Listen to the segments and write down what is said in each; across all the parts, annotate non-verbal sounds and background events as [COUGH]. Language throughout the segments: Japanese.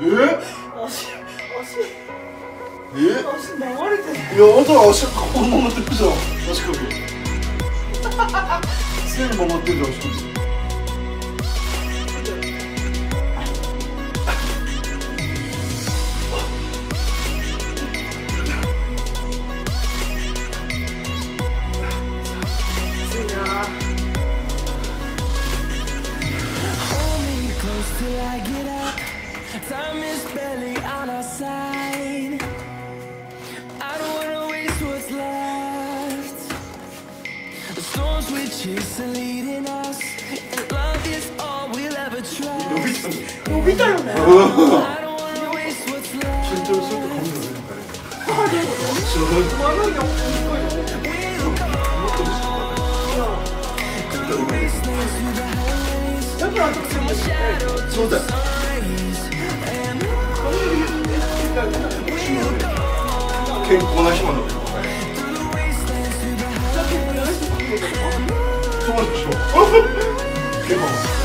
え？ー、おえ、流れてる。いやあとは足ここに回ってるじゃん。足首。常に回ってるじゃん足首。what's left. The storms we chase are leading us, and love is all we'll ever trust. 여기 잘랐네 I don't wanna waste what's left. 진짜 쓸때 검사 왜 가요? 저는 만원이 없고 We'll go through the wastelands, through the highways, 여기 앉아 from a shadow to そうだよ sunrise. And 健康な暇だった そうでしょ健康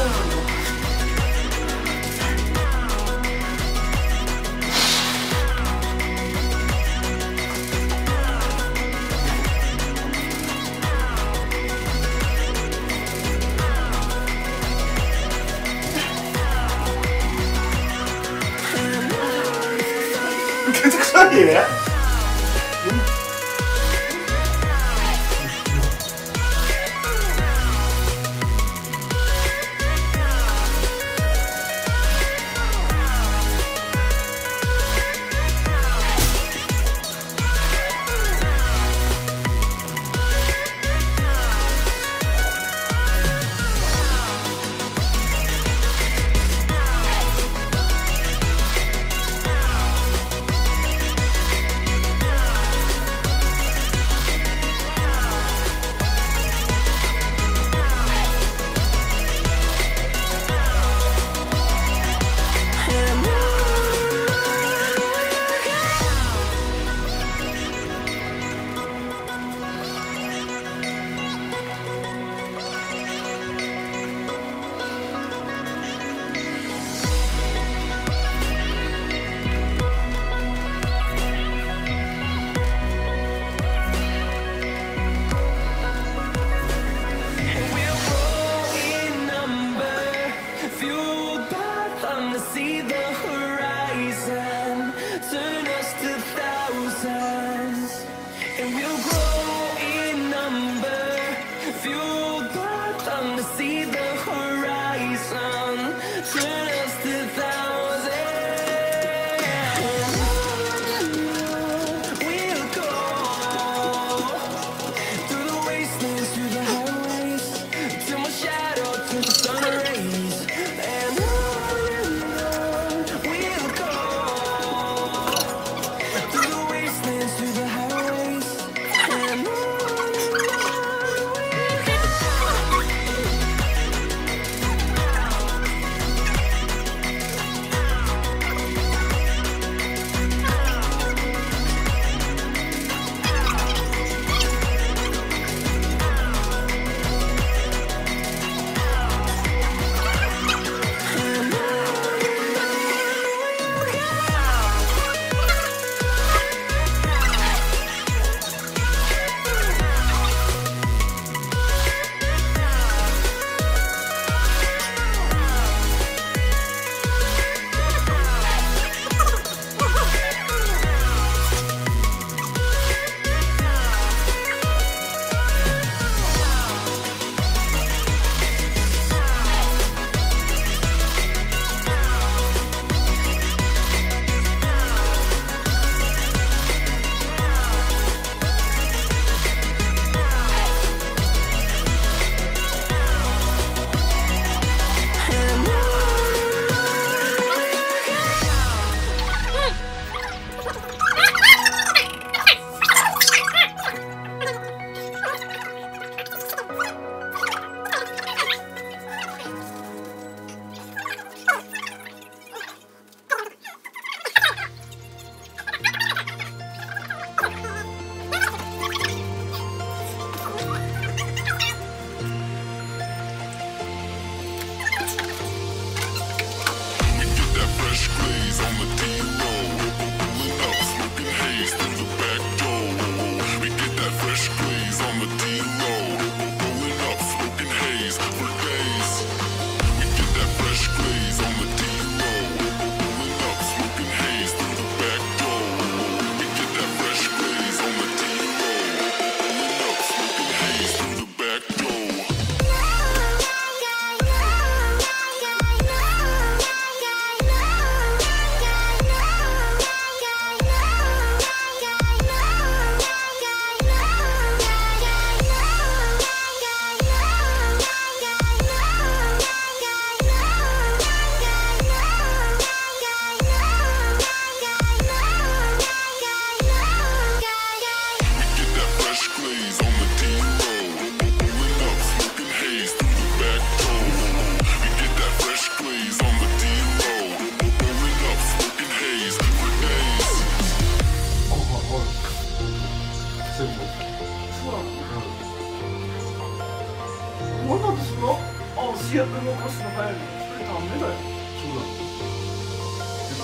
see that.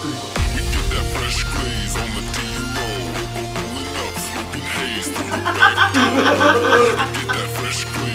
We get that fresh glaze on the D-roll. Open up, smoking haze through [LAUGHS] the back door. We get that fresh glaze.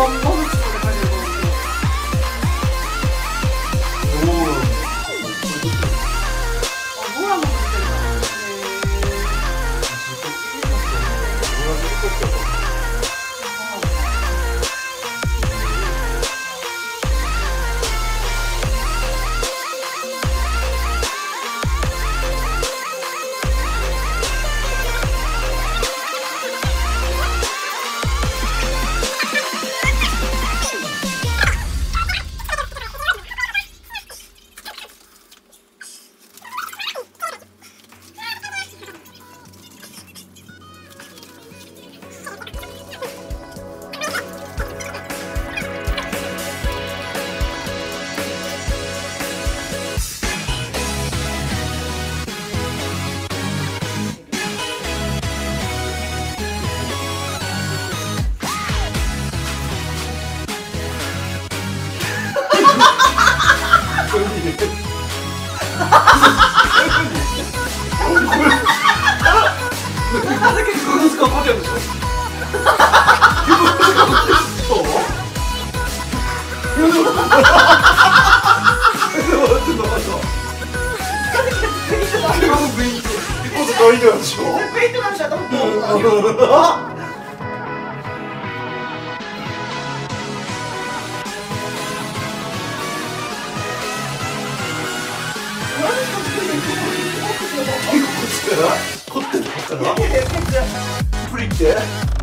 あのこれ見てなんだけどうパターンでしょそう今の雰囲気一発可愛いでしょペイントなんじゃと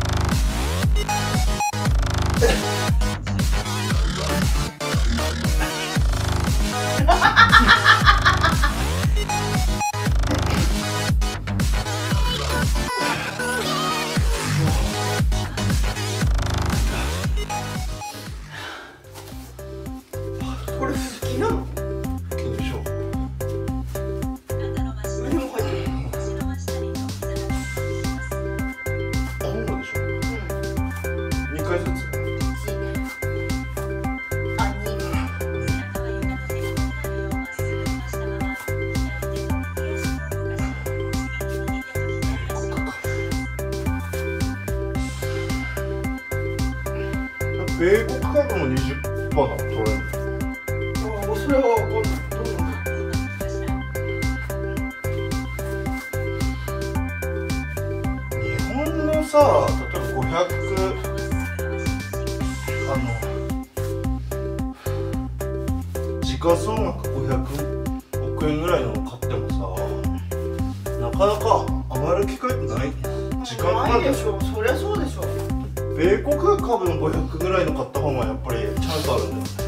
米国株も20%だ取れあそれは分かんないどうなんだ日本のさ例えば500あの時価総額500億円ぐらいの買ってもさなかなか上がる機会ってない時間かかるでしょ。ないでしょ。そりゃそうでしょ。米国株の500ぐらいの買った方がやっぱりチャンスあるんだよね。